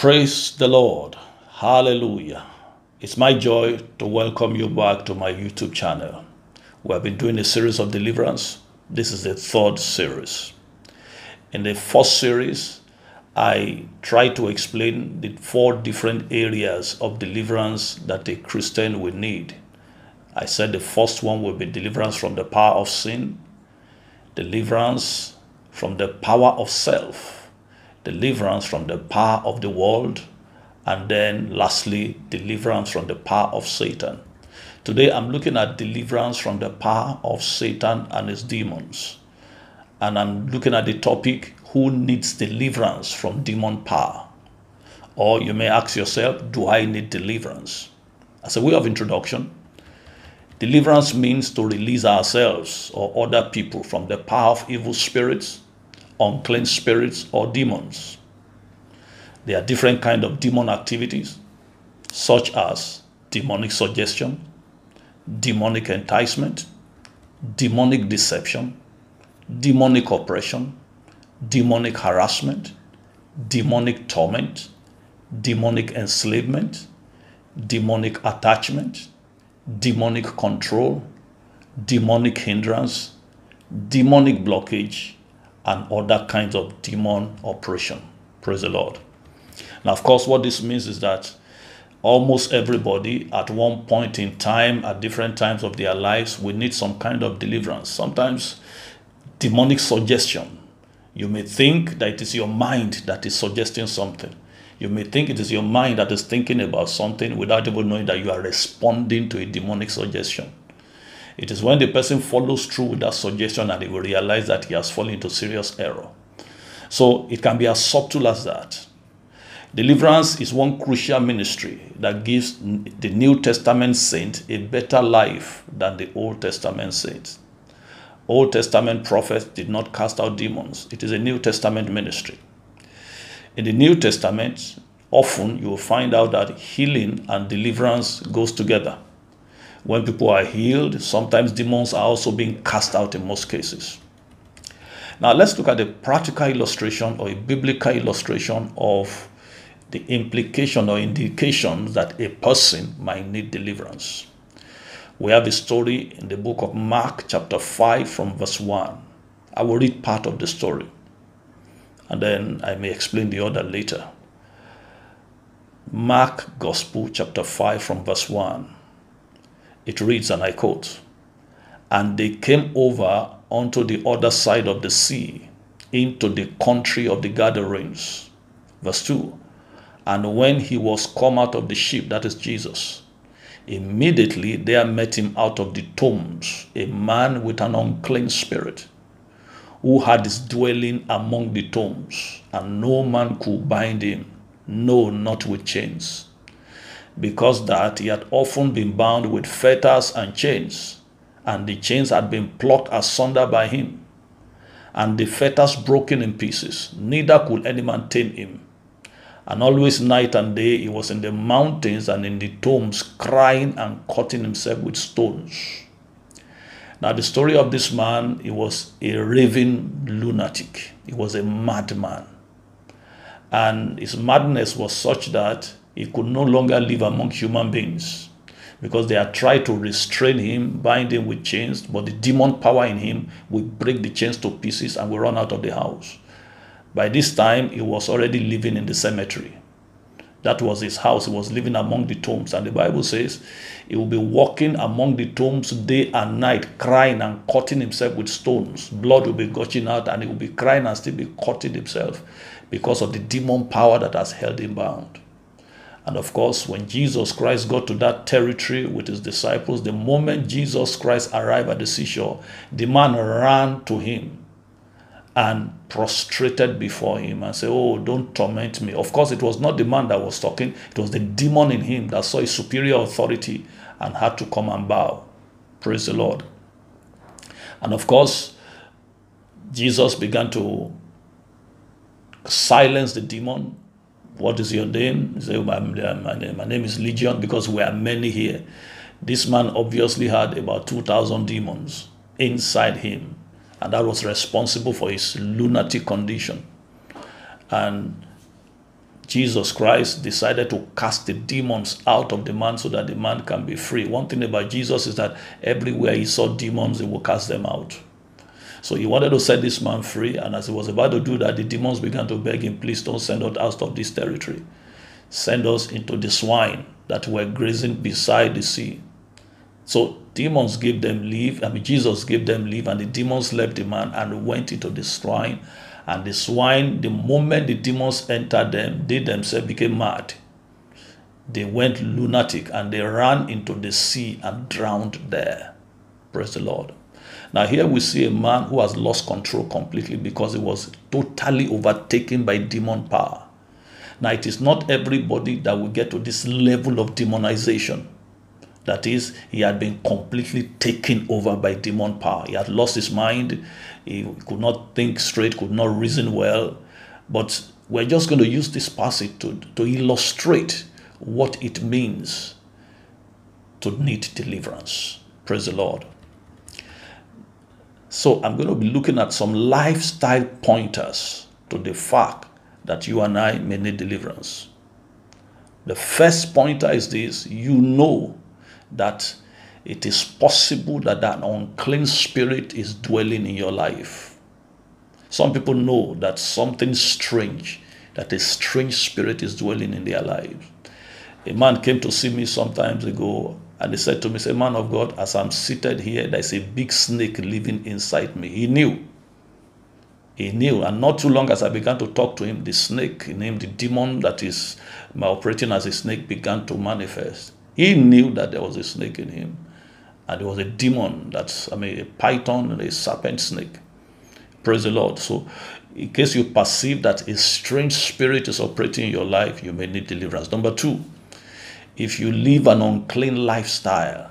Praise the Lord. Hallelujah. It's my joy to welcome you back to my YouTube channel. We have been doing a series of deliverance. This is the third series. In the first series, I tried to explain the four different areas of deliverance that a Christian will need. I said the first one will be deliverance from the power of sin, deliverance from the power of self, deliverance from the power of the world, and then lastly, deliverance from the power of Satan. Today, I'm looking at deliverance from the power of Satan and his demons. And I'm looking at the topic who needs deliverance from demon power? Or you may ask yourself, do I need deliverance? As a way of introduction, deliverance means to release ourselves or other people from the power of evil spirits unclean spirits or demons. There are different kind of demon activities, such as demonic suggestion, demonic enticement, demonic deception, demonic oppression, demonic harassment, demonic torment, demonic enslavement, demonic attachment, demonic control, demonic hindrance, demonic blockage, and other kinds of demon operation. Praise the Lord. Now, of course, what this means is that almost everybody at one point in time, at different times of their lives, we need some kind of deliverance. Sometimes demonic suggestion. You may think that it is your mind that is suggesting something. You may think it is your mind that is thinking about something without even knowing that you are responding to a demonic suggestion. It is when the person follows through with that suggestion that he will realize that he has fallen into serious error. So it can be as subtle as that. Deliverance is one crucial ministry that gives the New Testament saint a better life than the Old Testament saints. Old Testament prophets did not cast out demons. It is a New Testament ministry. In the New Testament, often you will find out that healing and deliverance goes together. When people are healed, sometimes demons are also being cast out in most cases. Now, let's look at a practical illustration or a biblical illustration of the implication or indication that a person might need deliverance. We have a story in the book of Mark, chapter 5, from verse 1. I will read part of the story and then I may explain the other later. Mark Gospel, chapter 5, from verse 1. It reads, and I quote, And they came over unto the other side of the sea, into the country of the Gadarenes. Verse 2 And when he was come out of the ship, that is Jesus, immediately there met him out of the tombs a man with an unclean spirit, who had his dwelling among the tombs, and no man could bind him, no, not with chains because that he had often been bound with fetters and chains, and the chains had been plucked asunder by him, and the fetters broken in pieces. Neither could any man tame him. And always night and day he was in the mountains and in the tombs, crying and cutting himself with stones. Now, the story of this man, he was a raving lunatic, he was a madman. And his madness was such that he could no longer live among human beings because they had tried to restrain him, bind him with chains, but the demon power in him would break the chains to pieces and will run out of the house. By this time, he was already living in the cemetery. That was his house. He was living among the tombs. And the Bible says he will be walking among the tombs day and night, crying and cutting himself with stones. Blood will be gushing out, and he will be crying and still be cutting himself because of the demon power that has held him bound. And of course, when Jesus Christ got to that territory with his disciples, the moment Jesus Christ arrived at the seashore, the man ran to him and prostrated before him and said, Oh, don't torment me. Of course, it was not the man that was talking, it was the demon in him that saw his superior authority and had to come and bow. Praise the Lord. And of course, Jesus began to silence the demon what is your name? He said, oh, my, my, name, my name is Legion because we are many here. This man obviously had about 2,000 demons inside him, and that was responsible for his lunatic condition. And Jesus Christ decided to cast the demons out of the man so that the man can be free. One thing about Jesus is that everywhere he saw demons, he would cast them out. So he wanted to set this man free, and as he was about to do that, the demons began to beg him, Please don't send us out of this territory. Send us into the swine that were grazing beside the sea. So demons gave them leave. I mean, Jesus gave them leave, and the demons left the man and went into the swine and the swine, the moment the demons entered them, they themselves became mad. They went lunatic and they ran into the sea and drowned there. Praise the Lord. Now, here we see a man who has lost control completely because he was totally overtaken by demon power. Now, it is not everybody that will get to this level of demonization. That is, he had been completely taken over by demon power. He had lost his mind. He could not think straight, could not reason well. But we're just going to use this passage to, to illustrate what it means to need deliverance. Praise the Lord. So I'm going to be looking at some lifestyle pointers to the fact that you and I may need deliverance. The first pointer is this you know that it is possible that an unclean spirit is dwelling in your life. Some people know that something strange, that a strange spirit is dwelling in their lives. A man came to see me some times ago and he said to me, Say, man of God, as I'm seated here, there's a big snake living inside me. He knew. He knew. And not too long as I began to talk to him, the snake, named the demon that is operating as a snake, began to manifest. He knew that there was a snake in him. And there was a demon that's, I mean, a python and a serpent snake. Praise the Lord. So, in case you perceive that a strange spirit is operating in your life, you may need deliverance. Number two, if you live an unclean lifestyle,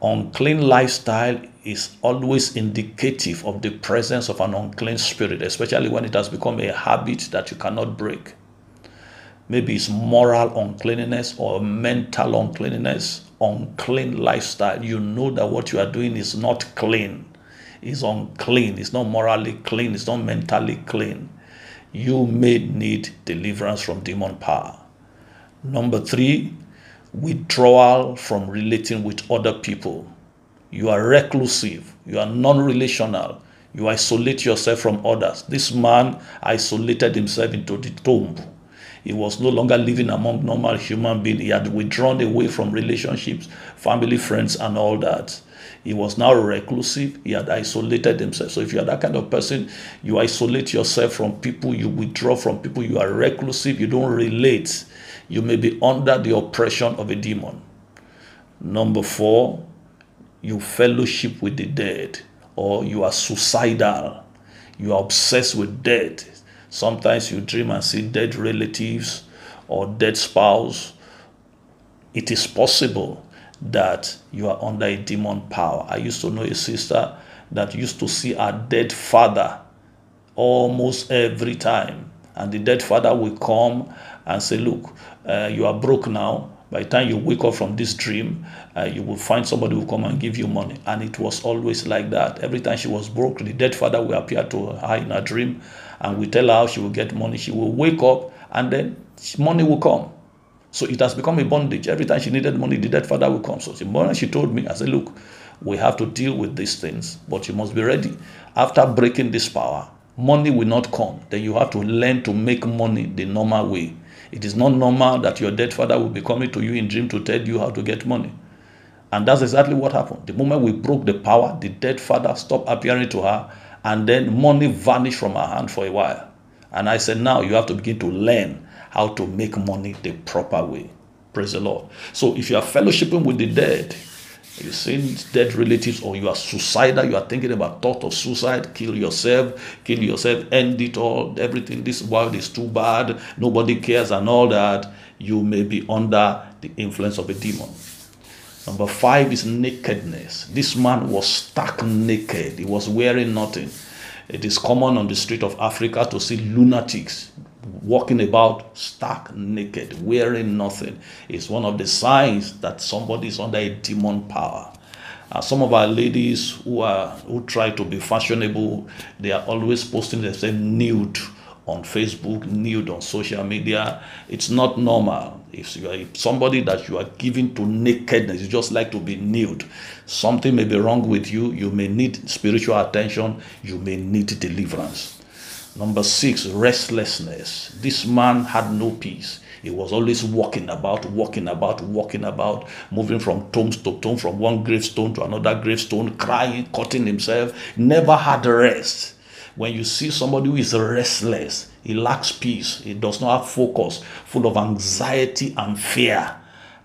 unclean lifestyle is always indicative of the presence of an unclean spirit, especially when it has become a habit that you cannot break. Maybe it's moral uncleanness or mental uncleanness, unclean lifestyle. You know that what you are doing is not clean, it's unclean, it's not morally clean, it's not mentally clean. You may need deliverance from demon power. Number three, withdrawal from relating with other people. You are reclusive, you are non relational, you isolate yourself from others. This man isolated himself into the tomb he was no longer living among normal human beings. He had withdrawn away from relationships, family, friends, and all that. He was now reclusive. He had isolated himself. So if you are that kind of person, you isolate yourself from people, you withdraw from people, you are reclusive, you don't relate. You may be under the oppression of a demon. Number four, you fellowship with the dead, or you are suicidal. You are obsessed with death Sometimes you dream and see dead relatives or dead spouse. It is possible that you are under a demon power. I used to know a sister that used to see her dead father almost every time. And the dead father will come and say, Look, uh, you are broke now. By the time you wake up from this dream, uh, you will find somebody who will come and give you money. And it was always like that. Every time she was broke, the dead father will appear to her in a dream and we tell her how she will get money. She will wake up and then money will come. So it has become a bondage. Every time she needed money, the dead father will come. So the morning she told me, I said, Look, we have to deal with these things, but you must be ready. After breaking this power, money will not come. Then you have to learn to make money the normal way. It is not normal that your dead father will be coming to you in dream to tell you how to get money. And that's exactly what happened. The moment we broke the power, the dead father stopped appearing to her, and then money vanished from her hand for a while. And I said, now you have to begin to learn how to make money the proper way. Praise the Lord. So if you are fellowshipping with the dead, you see dead relatives, or you are suicidal, you are thinking about thought of suicide, kill yourself, kill yourself, end it all, everything. This world is too bad, nobody cares, and all that. You may be under the influence of a demon. Number five is nakedness. This man was stark naked, he was wearing nothing. It is common on the street of Africa to see lunatics walking about stark naked, wearing nothing. is one of the signs that somebody is under a demon power. Uh, some of our ladies who are who try to be fashionable, they are always posting themselves nude on Facebook, nude on social media. It's not normal. If you are somebody that you are given to nakedness, you just like to be nude. Something may be wrong with you. You may need spiritual attention. You may need deliverance. Number six, restlessness. This man had no peace. He was always walking about, walking about, walking about, moving from tomb to tomb, from one gravestone to another gravestone, crying, cutting himself, never had rest. When you see somebody who is restless, he lacks peace, he does not have focus, full of anxiety and fear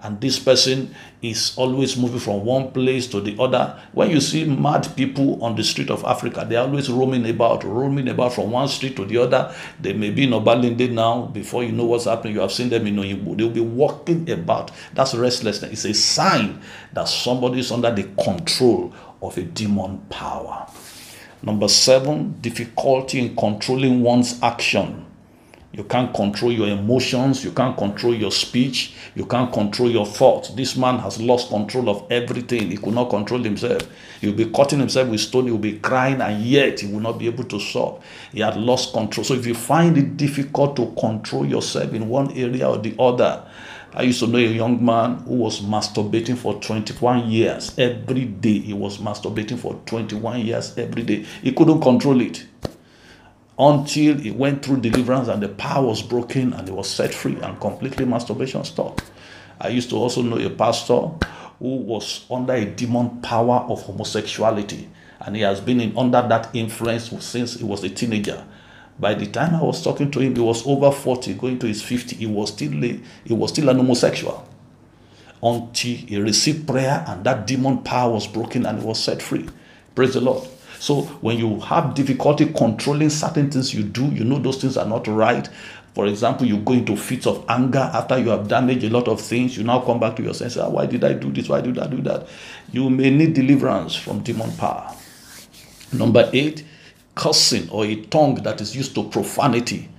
and this person is always moving from one place to the other. When you see mad people on the street of Africa, they're always roaming about, roaming about from one street to the other. They may be in Obalende now. Before you know what's happening, you have seen them in Oyingbo. They'll be walking about. That's restlessness. It's a sign that somebody is under the control of a demon power. Number seven, difficulty in controlling one's action. You can't control your emotions. You can't control your speech. You can't control your thoughts. This man has lost control of everything. He could not control himself. He'll be cutting himself with stone. He'll be crying, and yet he will not be able to stop. He had lost control. So if you find it difficult to control yourself in one area or the other, I used to know a young man who was masturbating for 21 years every day. He was masturbating for 21 years every day. He couldn't control it until he went through deliverance and the power was broken and he was set free and completely masturbation stopped. I used to also know a pastor who was under a demon power of homosexuality and he has been in, under that influence since he was a teenager. By the time I was talking to him, he was over 40, going to his 50. He was still a, he was still an homosexual until he received prayer and that demon power was broken and he was set free. Praise the Lord. So when you have difficulty controlling certain things you do, you know those things are not right. For example, you go into fits of anger after you have damaged a lot of things. You now come back to your senses. Ah, why did I do this? Why did I do that? You may need deliverance from demon power. Number eight, cursing or a tongue that is used to profanity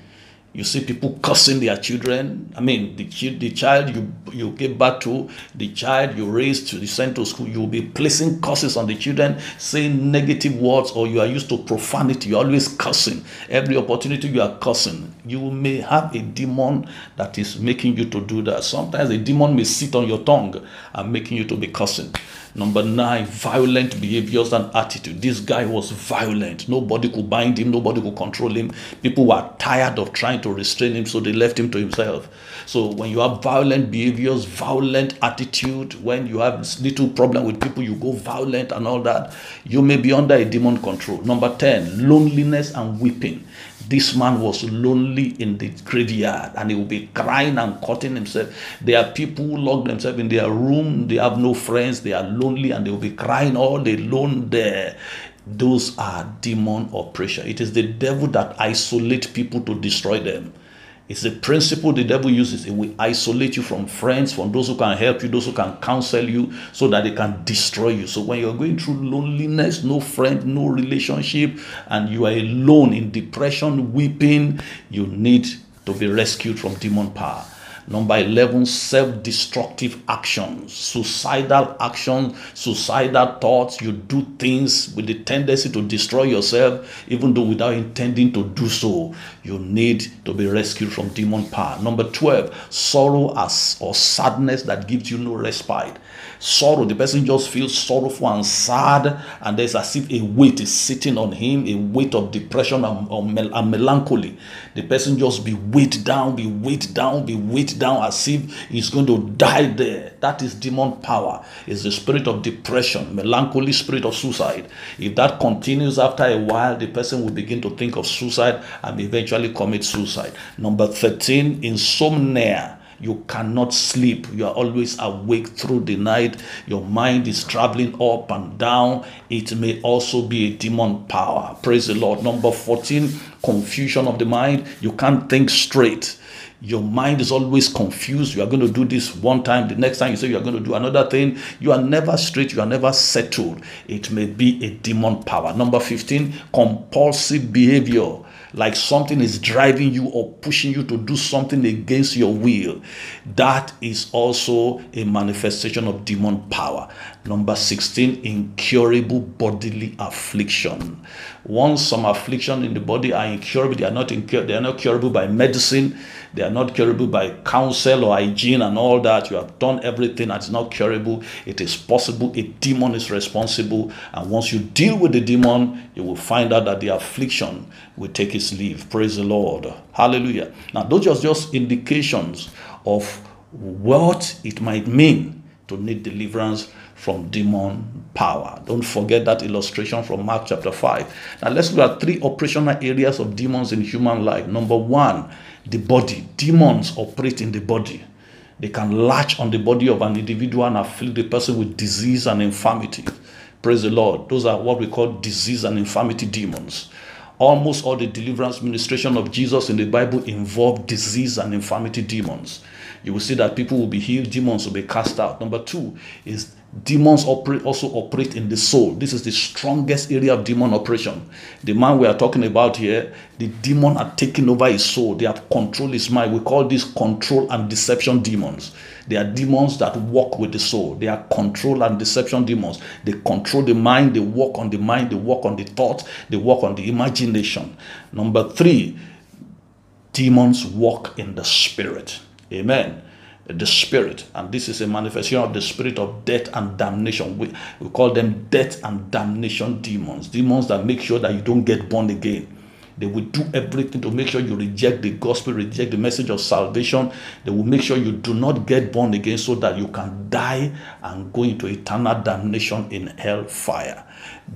you see people cursing their children. I mean, the, the child you you give birth to, the child you raise to the send to school, you'll be placing curses on the children, saying negative words, or you are used to profanity. You're always cursing. Every opportunity you are cursing. You may have a demon that is making you to do that. Sometimes a demon may sit on your tongue and making you to be cursing. Number nine, violent behaviors and attitude. This guy was violent. Nobody could bind him, nobody could control him. People were tired of trying to restrain him, so they left him to himself. So when you have violent behaviors, violent attitude, when you have little problem with people, you go violent and all that, you may be under a demon control. Number 10, loneliness and weeping. This man was lonely in the graveyard and he will be crying and cutting himself. There are people who lock themselves in their room, they have no friends, they are lonely and they will be crying all day alone there. Those are demon oppression. It is the devil that isolates people to destroy them. It's a principle the devil uses. It will isolate you from friends, from those who can help you, those who can counsel you, so that they can destroy you. So when you're going through loneliness, no friend, no relationship, and you are alone in depression, weeping, you need to be rescued from demon power. Number 11, self destructive actions, suicidal actions, suicidal thoughts. You do things with the tendency to destroy yourself, even though without intending to do so. You need to be rescued from demon power. Number 12, sorrow as, or sadness that gives you no respite sorrow. The person just feels sorrowful and sad, and there's as if a weight is sitting on him, a weight of depression and, and melancholy. The person just be weighed down, be weighed down, be weighed down as if he's going to die there. That is demon power. It's the spirit of depression, melancholy, spirit of suicide. If that continues after a while, the person will begin to think of suicide and eventually commit suicide. Number 13, insomnia you cannot sleep. You are always awake through the night. Your mind is traveling up and down. It may also be a demon power. Praise the Lord. Number 14, confusion of the mind. You can't think straight. Your mind is always confused. You are going to do this one time. The next time you say you are going to do another thing. You are never straight. You are never settled. It may be a demon power. Number 15, compulsive behavior like something is driving you or pushing you to do something against your will, that is also a manifestation of demon power. Number 16, incurable bodily affliction. Once some affliction in the body are incurable, they are not incur- they are not curable by medicine, they are not curable by counsel or hygiene and all that. You have done everything that's not curable. It is possible a demon is responsible, and once you deal with the demon, you will find out that the affliction will take its leave. Praise the Lord. Hallelujah. Now, those are just indications of what it might mean to need deliverance from demon power. Don't forget that illustration from Mark chapter 5. Now let's look at three operational areas of demons in human life. Number one, the body. Demons operate in the body. They can latch on the body of an individual and afflict the person with disease and infirmity. Praise the Lord. Those are what we call disease and infirmity demons. Almost all the deliverance ministration of Jesus in the Bible involve disease and infirmity demons. You will see that people will be healed, demons will be cast out. Number two is demons operate also operate in the soul. This is the strongest area of demon operation. The man we are talking about here the demon are taking over his soul. They have controlled his mind. We call these control and deception demons. They are demons that walk with the soul. They are control and deception demons. They control the mind. They walk on the mind. They walk on the thought. They walk on the imagination. Number three demons walk in the spirit. Amen the spirit and this is a manifestation of the spirit of death and damnation. We, we call them death and damnation demons demons that make sure that you don't get born again. They will do everything to make sure you reject the gospel reject the message of salvation. They will make sure you do not get born again so that you can die and go into eternal damnation in hell fire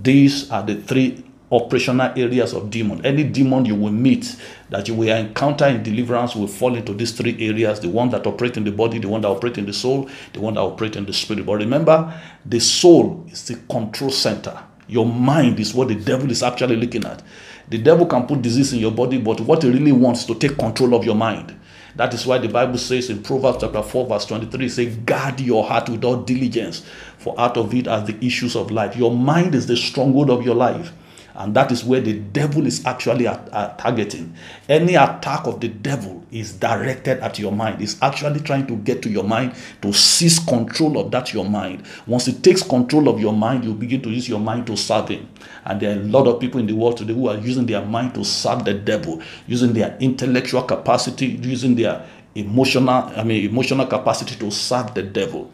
these are the three operational areas of demon. Any demon you will meet that you will encounter in deliverance will fall into these three areas the one that operates in the body, the one that operates in the soul, the one that operates in the spirit. But remember, the soul is the control center. Your mind is what the devil is actually looking at. The devil can put disease in your body, but what he really wants is to take control of your mind. That is why the Bible says in Proverbs chapter 4, verse 23, say, guard your heart with all diligence, for out of it are the issues of life. Your mind is the stronghold of your life. And that is where the devil is actually at, at targeting. Any attack of the devil is directed at your mind. It's actually trying to get to your mind to seize control of that your mind. Once it takes control of your mind, you begin to use your mind to serve him. And there are a lot of people in the world today who are using their mind to serve the devil, using their intellectual capacity, using their emotional, I mean, emotional capacity to serve the devil.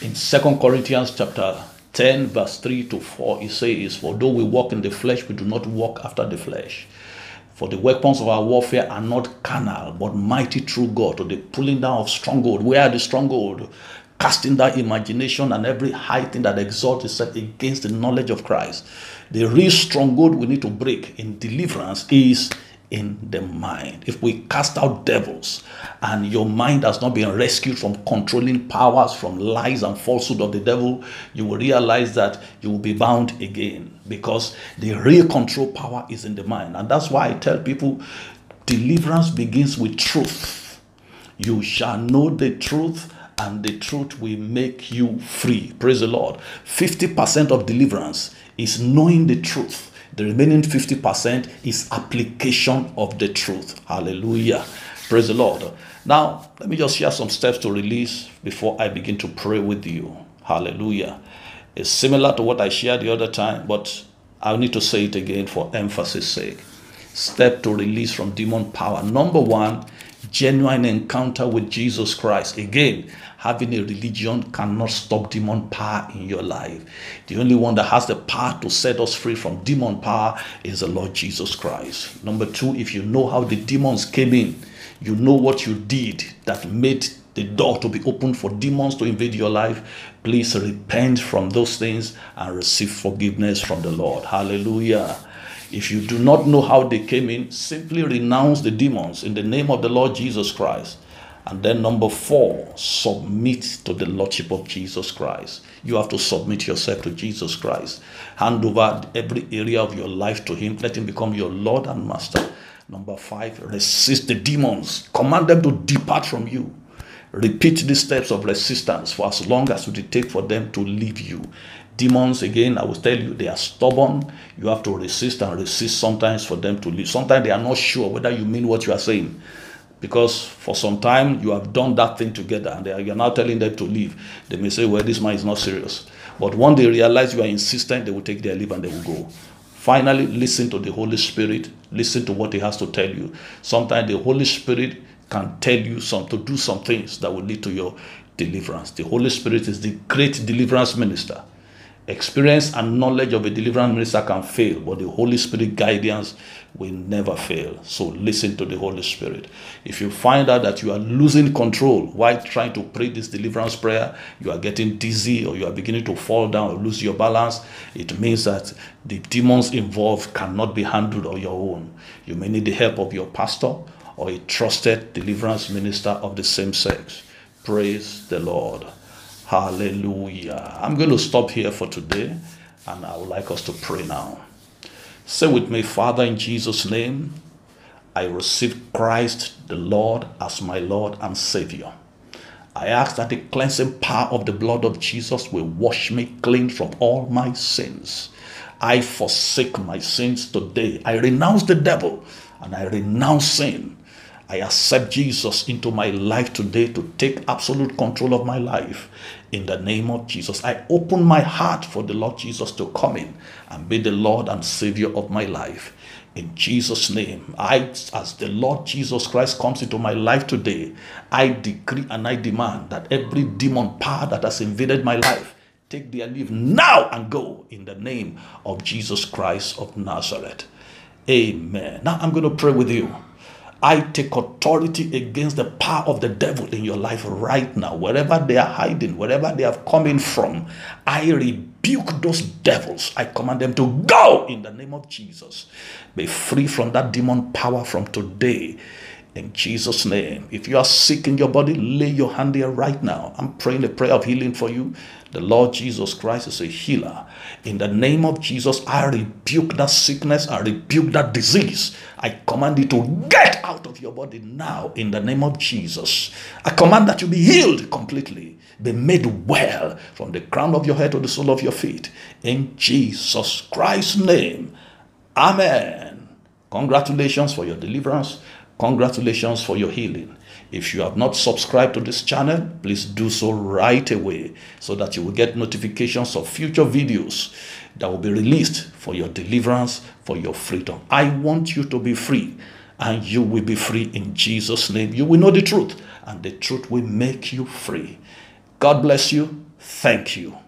In Second Corinthians chapter 10 verse 3 to 4 it says for though we walk in the flesh we do not walk after the flesh. For the weapons of our warfare are not carnal but mighty through god to the pulling down of stronghold. Where are the stronghold? Casting down imagination and every high thing that exalts itself against the knowledge of christ. The real stronghold we need to break in deliverance is in the mind. If we cast out devils and your mind has not been rescued from controlling powers, from lies and falsehood of the devil, you will realize that you will be bound again because the real control power is in the mind. And that's why I tell people deliverance begins with truth. You shall know the truth and the truth will make you free. Praise the Lord. 50% of deliverance is knowing the truth the remaining 50% is application of the truth. Hallelujah. Praise the Lord. Now, let me just share some steps to release before I begin to pray with you. Hallelujah. It's similar to what I shared the other time, but I need to say it again for emphasis sake. Step to release from demon power. Number one, genuine encounter with Jesus Christ. Again, having a religion cannot stop demon power in your life. The only one that has the power to set us free from demon power is the Lord Jesus Christ. Number two, if you know how the demons came in, you know what you did that made the door to be opened for demons to invade your life, please repent from those things and receive forgiveness from the Lord. Hallelujah. If you do not know how they came in, simply renounce the demons in the name of the Lord Jesus Christ. And then, number four, submit to the Lordship of Jesus Christ. You have to submit yourself to Jesus Christ. Hand over every area of your life to Him. Let Him become your Lord and Master. Number five, resist the demons. Command them to depart from you. Repeat these steps of resistance for as long as it take for them to leave you. Demons, again, I will tell you, they are stubborn. You have to resist and resist sometimes for them to leave. Sometimes they are not sure whether you mean what you are saying. Because for some time you have done that thing together and are, you're now telling them to leave. They may say, well, this man is not serious. But when they realize you are insistent, they will take their leave and they will go. Finally, listen to the Holy Spirit. Listen to what He has to tell you. Sometimes the Holy Spirit can tell you some to do some things that will lead to your deliverance. The Holy Spirit is the great deliverance minister. Experience and knowledge of a deliverance minister can fail, but the Holy Spirit guidance will never fail. So listen to the Holy Spirit. If you find out that you are losing control while trying to pray this deliverance prayer, you are getting dizzy or you are beginning to fall down or lose your balance, it means that the demons involved cannot be handled on your own. You may need the help of your pastor or a trusted deliverance minister of the same sex. Praise the Lord. Hallelujah. I'm going to stop here for today and I would like us to pray now. Say with me, Father, in Jesus' name, I receive Christ the Lord as my Lord and Savior. I ask that the cleansing power of the blood of Jesus will wash me clean from all my sins. I forsake my sins today. I renounce the devil and I renounce sin. I accept Jesus into my life today to take absolute control of my life. In the name of Jesus, I open my heart for the Lord Jesus to come in and be the Lord and Savior of my life. In Jesus' name, I, as the Lord Jesus Christ comes into my life today, I decree and I demand that every demon power that has invaded my life take their leave now and go in the name of Jesus Christ of Nazareth. Amen. Now I'm going to pray with you. I take authority against the power of the devil in your life right now. Wherever they are hiding, wherever they are coming from, I rebuke those devils. I command them to go in the name of Jesus. Be free from that demon power from today. In Jesus' name. If you are sick in your body, lay your hand there right now. I'm praying a prayer of healing for you. The Lord Jesus Christ is a healer. In the name of Jesus, I rebuke that sickness. I rebuke that disease. I command it to get out of your body now in the name of Jesus. I command that you be healed completely, be made well from the crown of your head to the sole of your feet. In Jesus Christ's name. Amen. Congratulations for your deliverance. Congratulations for your healing. If you have not subscribed to this channel, please do so right away so that you will get notifications of future videos that will be released for your deliverance, for your freedom. I want you to be free and you will be free in Jesus' name. You will know the truth and the truth will make you free. God bless you. Thank you.